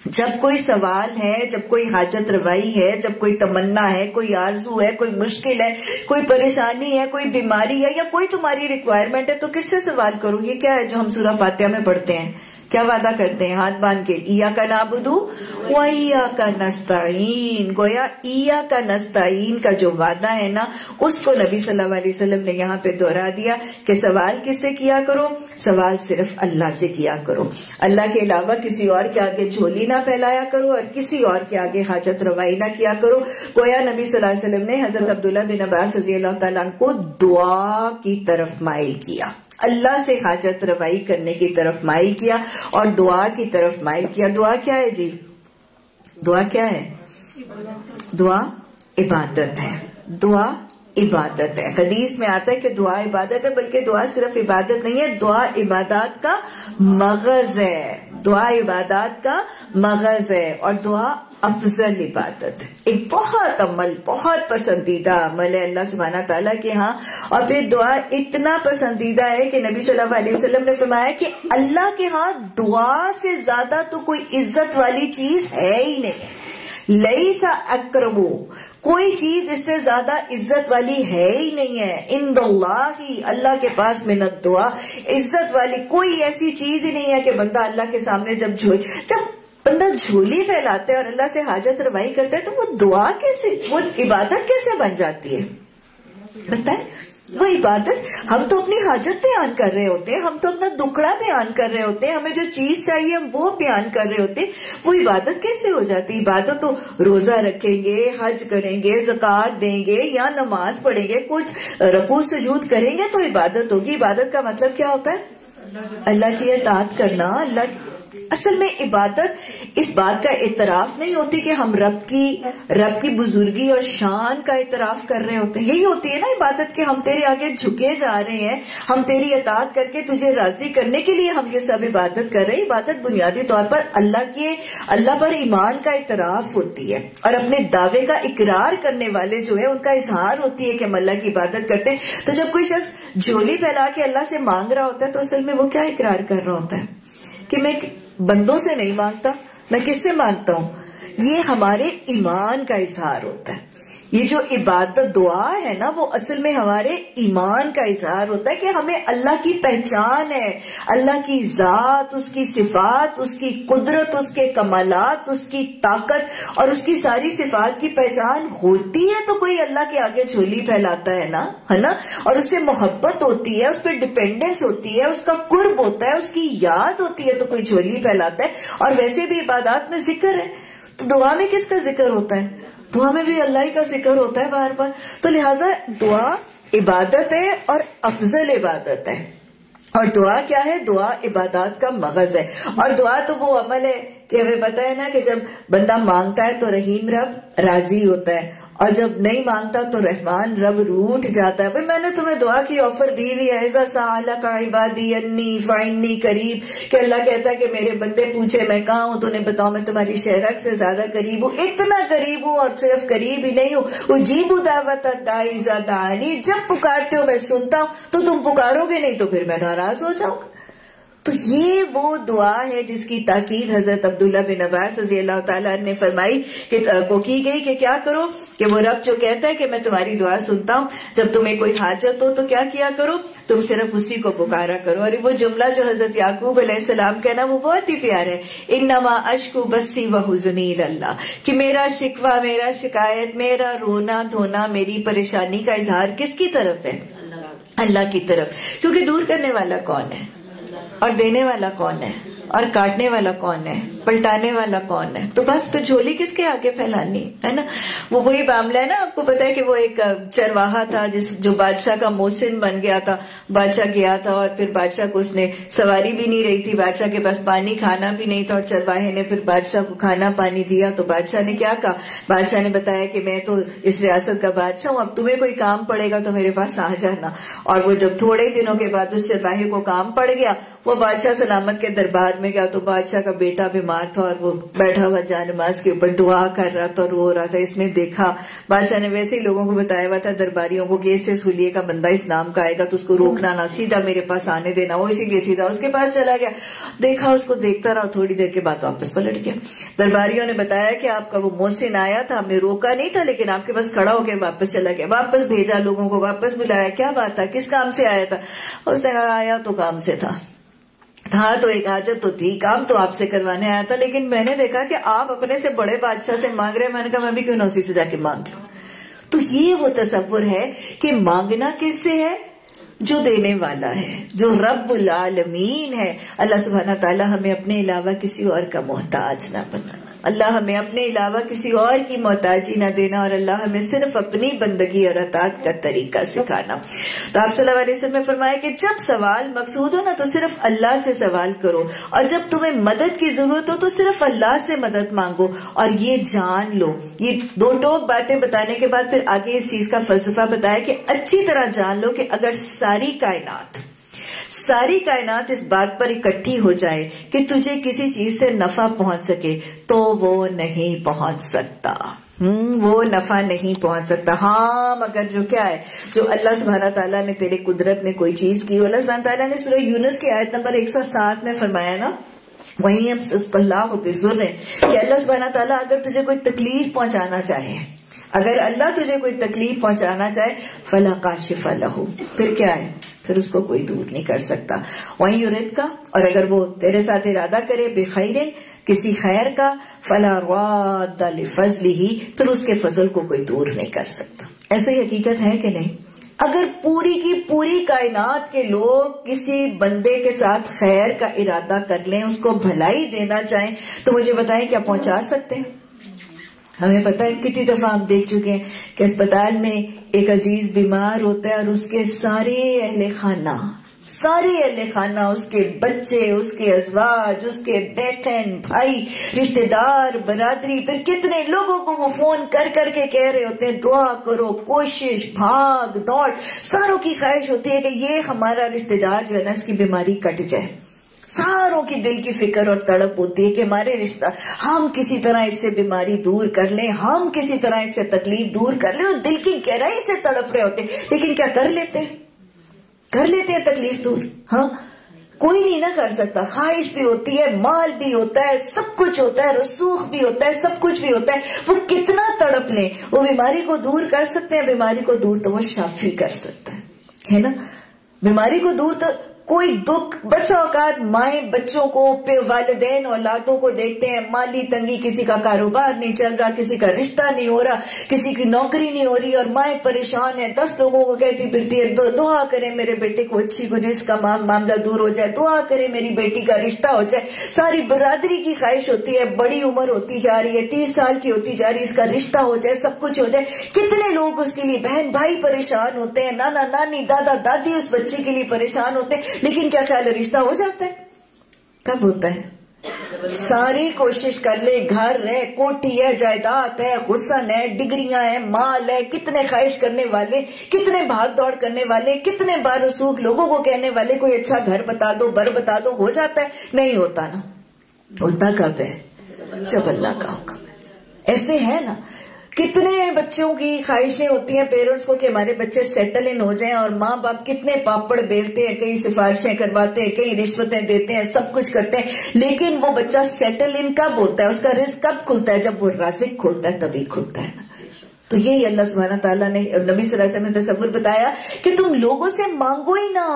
जब कोई सवाल है, जब कोई हाजत रवाई है, जब कोई तमन्ना है, कोई आरज़ू है, कोई मुश्किल है, कोई परेशानी है, कोई बीमारी है, या कोई तुम्हारी रिक्वायरमेंट है तो किससे सवाल करो? ये क्या है जो हम सूरा फातिहा में पढ़ते हैं? क्या वादा करते हैं हाथ बाँध के? ईया का नाबुदू वैया का नस्ताइन गोया ईया का नस्ताइन का जो वादा है ना, उसको नबी सल्लल्लाहु अलैहि वसल्लम ने यहाँ पे दोहरा दिया कि सवाल किससे किया करो? सवाल सिर्फ़ अल्लाह से किया करो। अल्लाह के अलावा किसी और के आगे झोली ना फैलाया करो और किसी और के आगे हाजत रवाई ना किया करो। गोया नबी सल्लल्लाहु अलैहि वसल्लम ने हज़रत अब्दुल्ला बिन अब्बास रज़ी अल्लाह को दुआ की तरफ़ माइल किया। अल्लाह से हाजत रवाई करने की तरफ़ माइल किया और दुआ की तरफ़ माइल किया। दुआ क्या है जी? दुआ क्या है? दुआ इबादत है। दुआ इबादत है। हदीस में आता है कि दुआ इबादत है, बल्कि दुआ सिर्फ़ इबादत नहीं है, दुआ इबादत का मगज है। दुआ इबादत का मगज है और दुआ अफजल इबादत। है एक बहुत अमल, बहुत पसंदीदा अमल है अल्लाह सुबहाना ताला के यहाँ। और फिर दुआ इतना पसंदीदा है कि नबी सल्लल्लाहु अलैहि वसल्लम ने फरमाया कि अल्लाह के यहाँ दुआ से ज़्यादा तो कोई इज़्ज़त वाली चीज़ है ही नहीं। लई सा अक्रबो, कोई चीज़ इससे ज़्यादा इज़्ज़त वाली है ही नहीं है। इन ही अल्लाह के पास मिनत दुआ। इज़्ज़त वाली कोई ऐसी चीज़ ही नहीं है कि बंदा अल्लाह के सामने जब झोल जब बंदा झोली फैलाते हैं और अल्लाह से हाजत रवाई करते हैं तो वो दुआ कैसे, वो इबादत कैसे बन जाती है? बताए, वो इबादत, हम तो अपनी हाजत बयान कर रहे होते हैं, हम तो अपना दुखड़ा बयान कर रहे होते हैं, हमें जो चीज़ चाहिए हम वो बयान कर रहे होते वो इबादत कैसे हो जाती इबादत तो रोजा रखेंगे, हज करेंगे, जक़ात देंगे या नमाज़ पढ़ेंगे, कुछ रकू, सजूद करेंगे तो इबादत होगी। इबादत का मतलब क्या होता है? अल्लाह की अतात करना, अल्लाह असल में इबादत, इस बात का एतराफ नहीं होती कि हम रब की रब की बुजुर्गी और शान का इतराफ कर रहे होते हैं। यही होती है ना इबादत के हम तेरे आगे झुके जा रहे हैं, हम तेरी अतात करके तुझे राज़ी करने के लिए हम ये सब इबादत कर रहे हैं। इबादत बुनियादी तौर पर अल्लाह के, अल्लाह पर ईमान का इतराफ होती है और अपने दावे का इकरार करने वाले जो है, उनका इजहार होती है कि हम अल्लाह की इबादत करते हैं। तो जब कोई शख्स झोली फैला के अल्लाह से मांग रहा होता है तो असल में वो क्या इकरार कर रहा होता है? कि मैं बंदों से नहीं माँगता, मैं किससे माँगता हूँ? ये हमारे ईमान का इजहार होता है। ये जो इबादत दुआ है ना, वो असल में हमारे ईमान का इजहार होता है कि हमें अल्लाह की पहचान है। अल्लाह की जात, उसकी सिफात, उसकी कुदरत, उसके कमालात, उसकी ताकत और उसकी सारी सिफात की पहचान होती है तो कोई अल्लाह के आगे झोली फैलाता है ना है ना? और उससे मोहब्बत होती है, उस पर डिपेंडेंस होती है, उसका कुर्ब होता है, उसकी याद होती है तो कोई झोली फैलाता है। और वैसे भी इबादत में ज़िक्र है। तो दुआ में किसका ज़िक्र होता है? दुआ में भी अल्लाह का ज़िक्र होता है बार बार। तो लिहाजा दुआ इबादत है और अफजल इबादत है। और दुआ क्या है? दुआ इबादत का मगज है। और दुआ तो वो अमल है कि हमें पता है ना कि जब बंदा माँगता है तो रहीम रब राज़ी होता है। और जब नहीं माँगता तो रहमान रब रूठ जाता है। भाई, मैंने तुम्हें दुआ की ऑफ़र दी हुई है। ऐसा साला का इबादी, अन्नी फाइनी करीब। कि अल्लाह कहता है कि मेरे बंदे पूछे, मैं कहा हूँ? तूने बताओ, मैं तुम्हारी शहरक से ज़्यादा करीब हूँ। इतना करीब हूँ और सिर्फ़ करीब ही नहीं हूँ। वो जीबू दावत दाई जब पुकारते हो, मैं सुनता हूँ। तो तुम पुकारोगे नहीं तो फिर मैं नाराज़ हो जाऊँगा। तो ये वो दुआ है जिसकी ताकीद हज़रत अब्दुल्ला बिन अब्बास रज़ी अल्लाह ने फरमाई कि को की गई कि क्या करो? कि वो रब जो कहता है कि मैं तुम्हारी दुआ सुनता हूँ। जब तुम्हें कोई हाजत हो तो क्या किया करो? तुम सिर्फ़ उसी को पुकारा करो। और वो जुमला जो हज़रत याकूब अलैहिस्सलाम कहना वो बहुत ही प्यार है। इन नमा अशकू बस्सी व हुजनी अल्लाह कि मेरा शिकवा, मेरा शिकायत, मेरा रोना धोना, मेरी परेशानी का इजहार किसकी तरफ़ है? अल्लाह की तरफ़। क्योंकि दूर करने वाला कौन है? और देने वाला कौन है? और काटने वाला कौन है? पलटाने वाला कौन है? तो बस फिर झोली किसके आगे फैलानी? है ना? वो वही मामला है ना, आपको पता है कि वो एक चरवाहा था, जिस, जो बादशाह का मोहसिन बन गया था। बादशाह गया था और फिर बादशाह को उसने सवारी भी नहीं रही थी। बादशाह के पास पानी, खाना भी नहीं था और चरवाहे ने फिर बादशाह को खाना पानी दिया। तो बादशाह ने क्या कहा? बादशाह ने बताया कि मैं तो इस रियासत का बादशाह हूँ। अब तुम्हें कोई काम पड़ेगा तो मेरे पास आ जाना। और वो जब थोड़े दिनों के बाद उस चरवाहे को काम पड़ गया, वो बादशाह सलामत के दरबार में गया तो बादशाह का बेटा बीमार था और वो बैठा हुआ जानमाज के ऊपर दुआ कर रहा था और रो रहा था। इसने देखा, बादशाह ने वैसे ही लोगों को बताया हुआ था, दरबारियों को कि इससे सुलिए का बंदा इस नाम का आएगा तो उसको रोकना ना, सीधा मेरे पास आने देना। वो इसीलिए सीधा उसके पास चला गया। देखा, उसको देखता रहा, थोड़ी देर के बाद वापस पलट गया। दरबारियों ने बताया कि आपका वो मोहसिन आया था हमने रोका नहीं था, लेकिन आपके पास खड़ा होकर वापस चला गया। वापस भेजा लोगों को, वापस बुलाया। क्या बात था? किस काम से आया था? उसने कहा आया तो काम से था। था तो एक हाजत तो थी, काम तो आपसे करवाने आया था, लेकिन मैंने देखा कि आप अपने से बड़े बादशाह से मांग रहे हैं, मैंने कहा, मैं भी क्यों ना उसी से जाके मांग लू? तो ये वो तस्वुर है कि मांगना किससे है? जो देने वाला है, जो रब लालमीन है। अल्लाह सुबहाना ताला हमें अपने अलावा किसी और का मोहताज ना बनाना अल्लाह हमें अपने अलावा किसी और की मोहताजी ना देना और अल्लाह हमें सिर्फ़ अपनी बंदगी और अतात का तरीका सिखाना। तो आप वसल्लम ने फरमाया कि जब सवाल मकसूद हो ना तो सिर्फ़ अल्लाह से सवाल करो। और जब तुम्हें मदद की ज़रूरत हो तो सिर्फ़ अल्लाह से मदद मांगो। और ये जान लो, ये दो टोक बातें बताने के बाद फिर आगे इस चीज़ का फलसफा बताया कि अच्छी तरह जान लो कि अगर सारी कायनात सारी कायनात इस बात पर इकट्ठी हो जाए कि तुझे किसी चीज़ से नफा पहुँच सके तो वो नहीं पहुँच सकता। हम्म वो नफा नहीं पहुँच सकता। हाँ मगर जो क्या है, जो अल्लाह सुबहाना ताला ने तेरे कुदरत में कोई चीज़ की अल्लाह सुबहाना ताला ने सूरह यूनुस की आयत नंबर 107 में फरमाया ना, वहीं हम अल्लाह बेजुर है कि अल्लाह सुबहाना ताला अगर तुझे कोई तकलीफ़ पहुंचाना चाहे, अगर अल्लाह तुझे कोई तकलीफ़ पहुंचाना चाहे, फला काशिफा लहू। फिर क्या है? फिर उसको कोई दूर नहीं कर सकता। वहीं यूरित का, और अगर वो तेरे साथ इरादा करे बेखैर किसी खैर का, फला फजली ही फिर उसके फजल को कोई दूर नहीं कर सकता। ऐसे हकीकत है कि नहीं? अगर पूरी की पूरी कायनात के लोग किसी बंदे के साथ खैर का इरादा कर लें, उसको भलाई देना चाहें तो मुझे बताएँ क्या पहुँचा सकते हैं? हमें पता है कितनी दफ़ा हम देख चुके हैं कि अस्पताल में एक अज़ीज़ बीमार होता है और उसके सारे अहले खाना, सारे अहले खाना, उसके बच्चे, उसके अजवाज, उसके बहन भाई, रिश्तेदार, बरादरी, फिर कितने लोगों को वो फ़ोन कर करके कह रहे होते हैं, दुआ करो, कोशिश, भाग, दौड़, सारों की ख्वाहिश होती है कि ये हमारा रिश्तेदार जो है ना, इसकी बीमारी कट जाए। सारों की दिल की फ़िक्र और तड़प होती है कि हमारे रिश्ता, हम किसी तरह इससे बीमारी दूर कर लें, हम किसी तरह इससे तकलीफ़ दूर कर लें और दिल की गहराई से तड़प रहे होते लेकिन क्या कर लेते हैं? कर लेते हैं तकलीफ़ दूर हाँ? कोई नहीं ना कर सकता। ख्वाहिश भी होती है, माल भी होता है, सब कुछ होता है, रसूख भी होता है, सब कुछ भी होता है। वो कितना तड़प ले, वो बीमारी को दूर कर सकते हैं, बीमारी को दूर तो वो शाफी कर सकता है। है ना? बीमारी को दूर तो कोई दुख बच्चा औकात माए बच्चों को वालदेन औलादों को देखते हैं। माली तंगी किसी का कारोबार नहीं चल रहा किसी का रिश्ता नहीं हो रहा किसी की नौकरी नहीं हो रही और माए परेशान है। दस लोगों को कहती फिरती है दु, दुआ करें मेरे बेटे को अच्छी को जिसका मामला दूर हो जाए। दुआ करें मेरी बेटी का रिश्ता हो जाए। सारी बरादरी की ख्वाहिश होती है बड़ी उम्र होती जा रही है तीस साल की होती जा रही है इसका रिश्ता हो जाए सब कुछ हो जाए। कितने लोग उसके लिए बहन भाई परेशान होते हैं नाना नानी दादा दादी उस बच्चे के लिए परेशान होते हैं। लेकिन क्या ख्याल है, रिश्ता हो जाता है? कब होता है? सारी कोशिश कर ले, घर है, कोठी है, जायदाद है, हुसन है, डिग्रियाँ है, माल है, कितने ख्वाहिश करने वाले, कितने भाग दौड़ करने वाले, कितने बारसूख लोगों को कहने वाले, कोई अच्छा घर बता दो, बर बता दो, हो जाता है? नहीं होता ना। होता कब है? जब अल्लाह का हुक्म ऐसे है ना कितने बच्चों की ख्वाहिशें होती हैं पेरेंट्स को कि हमारे बच्चे सेटल इन हो जाएँ और माँ बाप कितने पापड़ बेलते हैं, कई सिफारिशें करवाते हैं, कई रिश्वतें देते हैं, सब कुछ करते हैं। लेकिन वो बच्चा सेटल इन कब होता है? उसका रिस्क कब खुलता है? जब वो राजिक खुलता है, तभी खुलता है। ना तो यही अल्लाह सुबहाना तला ने नबी अलैहि वसल्लम ने बताया कि तुम लोगों से मांगो ही ना।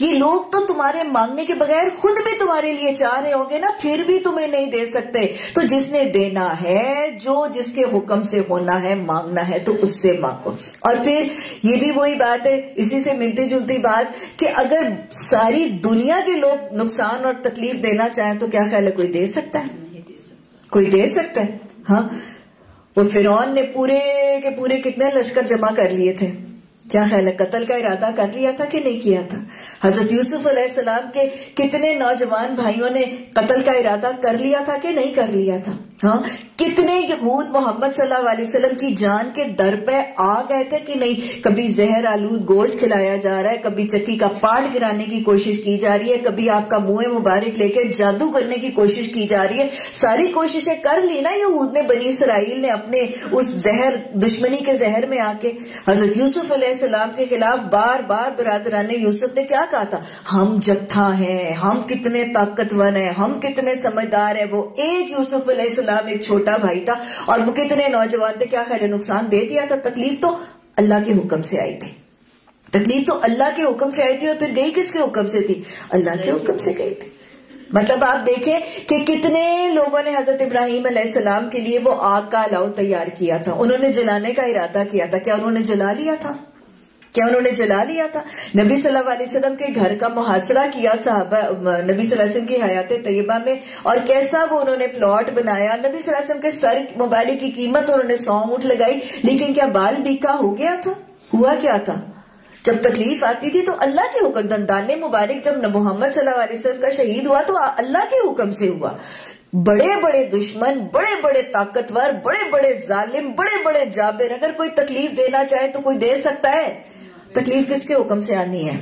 ये लोग तो तुम्हारे मांगने के बगैर खुद भी तुम्हारे लिए चाह रहे होंगे ना फिर भी तुम्हें नहीं दे सकते। तो जिसने देना है जो जिसके हुक्म से होना है मांगना है तो उससे मांगो। और फिर ये भी वही बात है इसी से मिलती जुलती बात कि अगर सारी दुनिया के लोग नुकसान और तकलीफ़ देना चाहें तो क्या ख्याल है कोई दे सकता है? कोई दे सकता है? हाँ? वो फिर ने पूरे के पूरे कितने लश्कर जमा कर लिए थे? क्या ख्याल है? कत्ल का इरादा कर लिया था कि नहीं किया था? हज़रत यूसुफ अलैहिस्सलाम के कितने नौजवान भाइयों ने कत्ल का इरादा कर लिया था कि नहीं कर लिया था? हाँ कितने यहूद मोहम्मद सल्लल्लाहु अलैहि वसल्लम की जान के दर पे आ गए थे कि नहीं? कभी जहर आलूद गोश्त खिलाया जा रहा है, कभी चक्की का पाट गिराने की कोशिश की जा रही है, कभी आपका मुँह मुबारक लेके जादू करने की कोशिश की जा रही है। सारी कोशिशें कर ली ना यहूद ने, बनी इसराइल ने अपने उस जहर, दुश्मनी के जहर में आके। हज़रत यूसुफ सलाम के खिलाफ बार बार बरदरान यूसुफ ने क्या कहा था? हम जत्था हैं, हम कितने ताकतवर हैं, हम कितने समझदार हैं। वो एक यूसुफ सलाम एक छोटा भाई था और वो कितने नौजवान थे, क्या खैर नुकसान दे दिया था। तकलीफ़ तो अल्लाह के हुक्म से आई थी। तकलीफ़ तो अल्लाह के हुक्म से आई थी और फिर गई किसके हुक्म से थी? अल्लाह के हुक्म से गई थी। मतलब आप देखें कि कितने लोगों ने हज़रत इब्राहिम सलाम के लिए वो आग का अलाव तैयार किया था। उन्होंने जलाने का इरादा किया था। क्या उन्होंने जला लिया था? क्या उन्होंने जला लिया था? नबी सल्लल्लाहु अलैहि वसल्लम के घर का मुहासरा किया साहबा नबी सल्लल्लाहु की हयात तय्यबा में, और कैसा वो उन्होंने प्लॉट बनाया? नबी सल्लल्लाहु के सर, मोबाइल की कीमत उन्होंने सौ ऊँट लगाई, लेकिन क्या बाल बीका हो गया था? हुआ क्या था? जब तकलीफ़ आती थी तो अल्लाह के हुक्म, दंदान मुबारक, जब मोहम्मद सल्लल्लाहु अलैहि वसल्लम का शहीद हुआ तो अल्लाह के हुक्म से हुआ। बड़े बड़े दुश्मन बड़े बड़े ताकतवर बड़े बड़े जालिम बड़े बड़े जाबिर, अगर कोई तकलीफ़ देना चाहे तो कोई दे सकता है। तकलीफ़ किसके हुक्म से आनी है?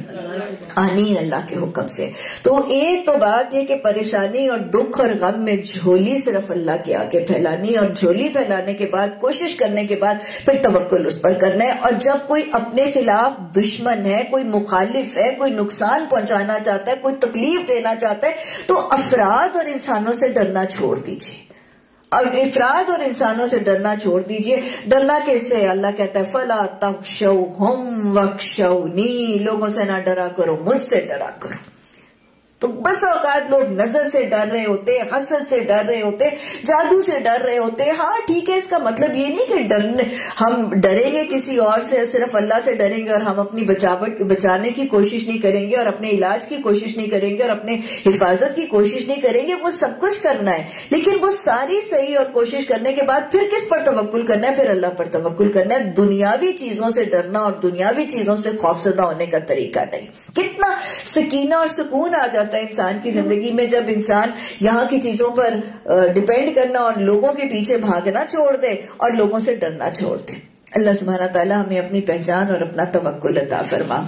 आनी है अल्लाह के हुक्म से। तो एक तो बात यह कि परेशानी और दुख और गम में झोली सिर्फ़ अल्लाह के आगे फैलानी और झोली फैलाने के बाद, कोशिश करने के बाद फिर तवक्ल उस पर करना है। और जब कोई अपने खिलाफ दुश्मन है, कोई मुखालिफ है, कोई नुकसान पहुंचाना चाहता है, कोई तकलीफ़ देना चाहता है तो अफराद और इंसानों से डरना छोड़ दीजिए। अब इफराद और इंसानों से डरना छोड़ दीजिए। डरना कैसे अल्लाह कहता है, फला शव हम वक्षौनी लोगों से ना डरा करो, मुझसे डरा करो। तो बस औकात लोग नज़र से डर रहे होते हसद से डर रहे होते, जादू से डर रहे होते। हाँ ठीक है, इसका मतलब ये नहीं कि डरने हम डरेंगे किसी और से, सिर्फ़ अल्लाह से डरेंगे और हम अपनी बचावट, बचाने की कोशिश नहीं करेंगे और अपने इलाज की कोशिश नहीं करेंगे और अपने हिफाजत की कोशिश नहीं करेंगे। वो सब कुछ करना है। लेकिन वो सारी सही और कोशिश करने के बाद फिर किस पर तवक्ल करना है? फिर अल्लाह पर तवक्ल करना है। दुनियावी चीज़ों से डरना और दुनियावी चीज़ों से खौफजदा होने का तरीका नहीं। कितना सकीना और सुकून आ जाता जाता है इंसान की ज़िंदगी में जब इंसान यहाँ की चीज़ों पर डिपेंड करना और लोगों के पीछे भागना छोड़ दे और लोगों से डरना छोड़ दे। अल्लाह सुबहाना तला हमें अपनी पहचान और अपना तवक्ल अता फरमा।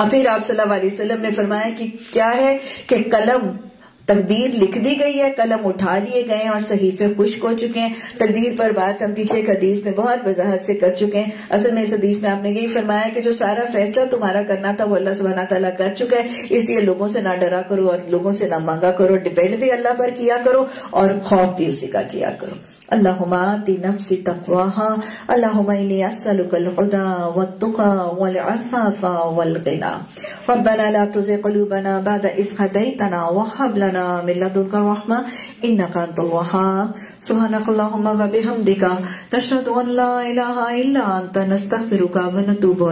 और फिर आप सल्लल्लाहु अलैहि वसल्लम ने फरमाया कि क्या है कि कलम तकदीर लिख दी गई है, कलम उठा लिए गए और सहीफे खुश्क हो चुके हैं। तकदीर पर बात हम पीछे हदीस में बहुत वजाहत से कर चुके हैं। असल में इस हदीस में आपने यही फरमाया कि जो सारा फैसला तुम्हारा करना था, वो अल्लाह सुबहाना तला कर चुका है। इसलिए लोगों से ना डरा करो और लोगों से ना मांगा करो। डिपेंड भी अल्लाह पर किया करो और खौफ भी उसी का किया करो। अल्लाहुम्मा ती नफ्सी तकवाहा अल्लाहुम्मा इन्नी अस्सलुकल हुदा वत्तुका वल अफाफा वल गिना रब्बना ला तुज़िग क़ुलूबना बअद इज़ हदैतना व हब लना मिन लदुनका रहमा इन्नका अंतल वहाब सुब्हानकल्लाहुम्मा व बिहम्दिका नशहदु अन ला इलाहा इल्ला अंता नस्तगफिरुका व नतूबु